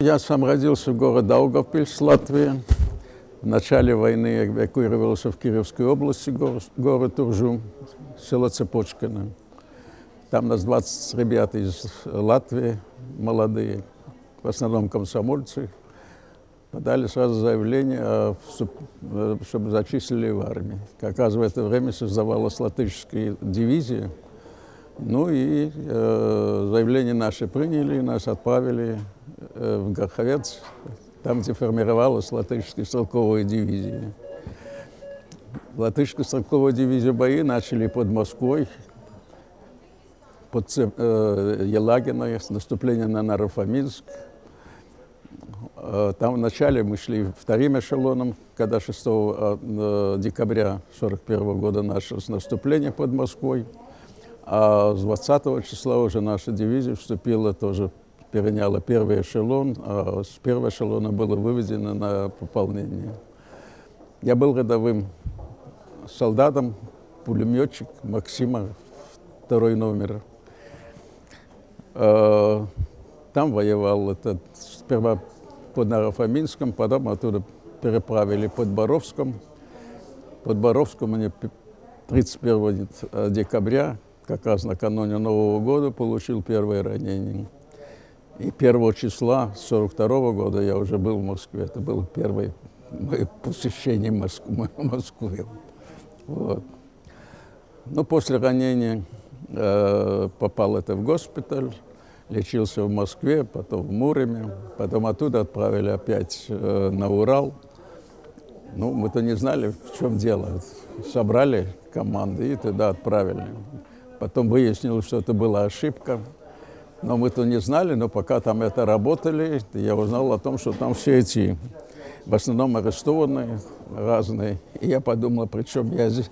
Я сам родился в городе Даугавпильс, Латвия. В начале войны эвакуировался в Кировской области, город, город Уржум, село Цепочкино. Там нас 20 ребят из Латвии, молодые, в основном комсомольцы, подали сразу заявление, чтобы зачислили в армию. Как раз в это время создавалась латышская дивизия. Ну и э, заявление наше приняли, нас отправили э, в Горховец, там, где формировалась латышская стрелковая дивизия. Латышская стрелковая дивизия бои начали под Москвой, под э, Елагиной, наступление на Нарофаминск. Э, там вначале мы шли вторым эшелоном, когда 6 э, декабря 1941 года началось наступление под Москвой. А с 20 числа уже наша дивизия вступила тоже переняла первый эшелон, а с первого эшелона было выведено на пополнение. Я был рядовым солдатом, пулеметчик Максима, второй номер. А, там воевал этот, сперва под Нарафаминском, потом оттуда переправили под Боровском. Под Боровском они 31 декабря, как раз накануне Нового года, получил первое ранение. И 1 числа 42 -го года я уже был в Москве. Это было первое мое посещение Москвы. Москвы. Вот. Ну, после ранения э, попал это в госпиталь, лечился в Москве, потом в Муроме, потом оттуда отправили опять э, на Урал. Ну, мы-то не знали, в чем дело. Собрали команды и туда отправили. Потом выяснилось, что это была ошибка. Но мы-то не знали, но пока там это работали, я узнал о том, что там все эти, в основном арестованные, разные. И я подумал, при чем я здесь?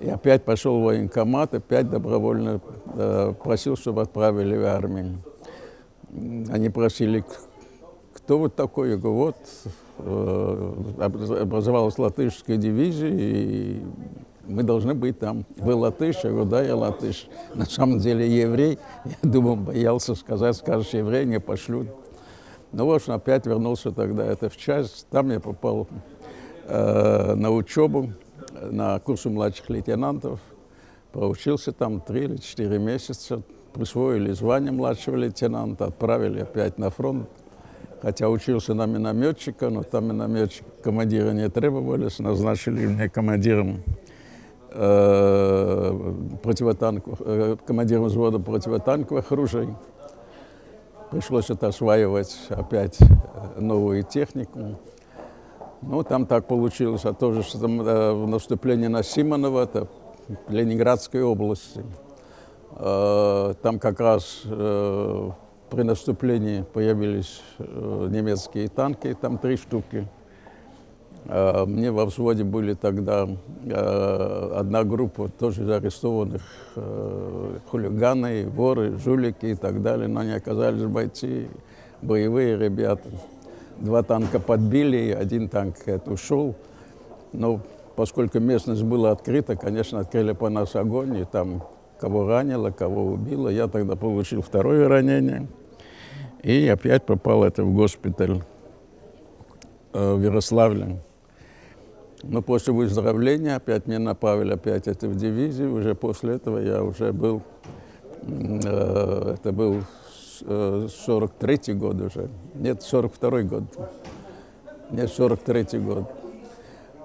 И опять пошел в военкомат, опять добровольно э, просил, чтобы отправили в армию. Они просили, кто вот такой? Я говорю, вот, э, образовалась латышская дивизия, и мы должны быть там. Вы латыш? Я говорю, да, я латыш. На самом деле еврей. Я думал, боялся сказать, скажешь еврей, не пошлют. Ну, в общем, опять вернулся тогда это в часть. Там я попал э, на учебу, на курсы младших лейтенантов. Проучился там три или четыре месяца. Присвоили звание младшего лейтенанта, отправили опять на фронт. Хотя учился на минометчика, но там минометчик командира не требовались, назначили мне командиром э, э, командиром взвода противотанковых оружий. Пришлось это осваивать опять новую технику. Ну, там так получилось, а тоже что там, э, в наступлении на Симонова, это Ленинградской области. Э, там как раз э, при наступлении появились э, немецкие танки, там три штуки. А, мне во взводе были тогда а, одна группа тоже арестованных а, хулиганы, воры, жулики и так далее, но они оказались бойцы, боевые ребята. Два танка подбили, один танк это ушел. Но поскольку местность была открыта, конечно, открыли по нас огонь, и там кого ранило, кого убило. Я тогда получил второе ранение. И опять попал это в госпиталь в Ярославле. Но после выздоровления опять меня направили опять это в дивизию. Уже после этого я уже был, э, это был 43-й э, год уже. Нет, 42-й год. Нет, 43-й год.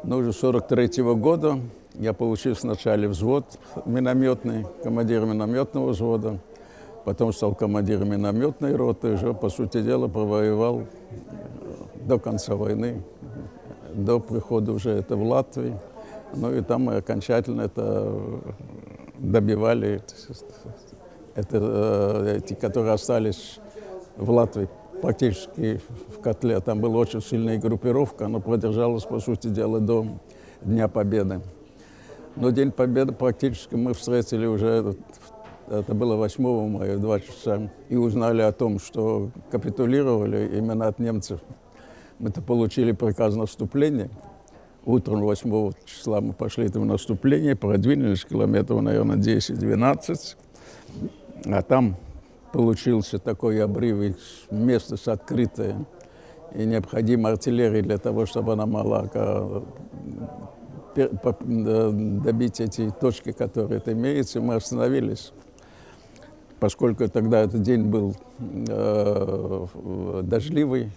Но уже 43-го года я получил сначала взвод минометный, командир минометного взвода, потом стал командиром минометной роты, уже, по сути дела, провоевал до конца войны до прихода уже это в Латвии. Ну и там мы окончательно это добивали, это, эти, которые остались в Латвии практически в котле. Там была очень сильная группировка, она продержалась, по сути дела, до Дня Победы. Но День Победы практически мы встретили уже, это было 8 мая, в 2 часа, и узнали о том, что капитулировали именно от немцев. Мы-то получили приказ наступления. Утром 8 числа мы пошли в наступление, продвинулись километров, наверное, 10-12. А там получился такой обрыв, и место открытое, и необходима артиллерия для того, чтобы она могла добить эти точки, которые это имеется, мы остановились. Поскольку тогда этот день был э, дождливый,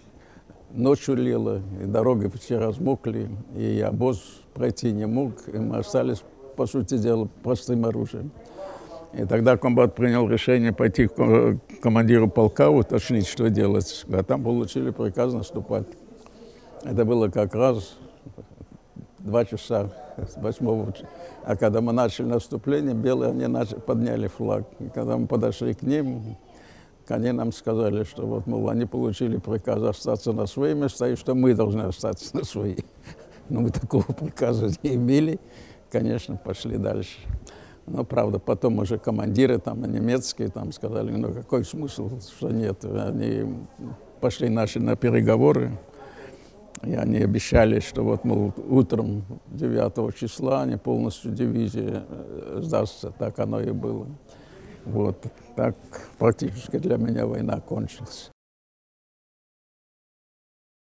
ночью лило, и дороги все размокли, и обоз пройти не мог, и мы остались, по сути дела, простым оружием. И тогда комбат принял решение пойти к командиру полка, уточнить, что делать. А там получили приказ наступать. Это было как раз два часа с восьмого. А когда мы начали наступление, белые они начали, подняли флаг. И когда мы подошли к ним, они нам сказали, что вот, мол, они получили приказ остаться на свои места, и что мы должны остаться на свои. Но мы такого приказа не имели, конечно, пошли дальше. Но, правда, потом уже командиры там, немецкие там сказали, ну какой смысл, что нет. Они пошли наши на переговоры, и они обещали, что вот, мол, утром 9 числа они полностью дивизия э, сдастся. Так оно и было. Вот так практически для меня война кончилась.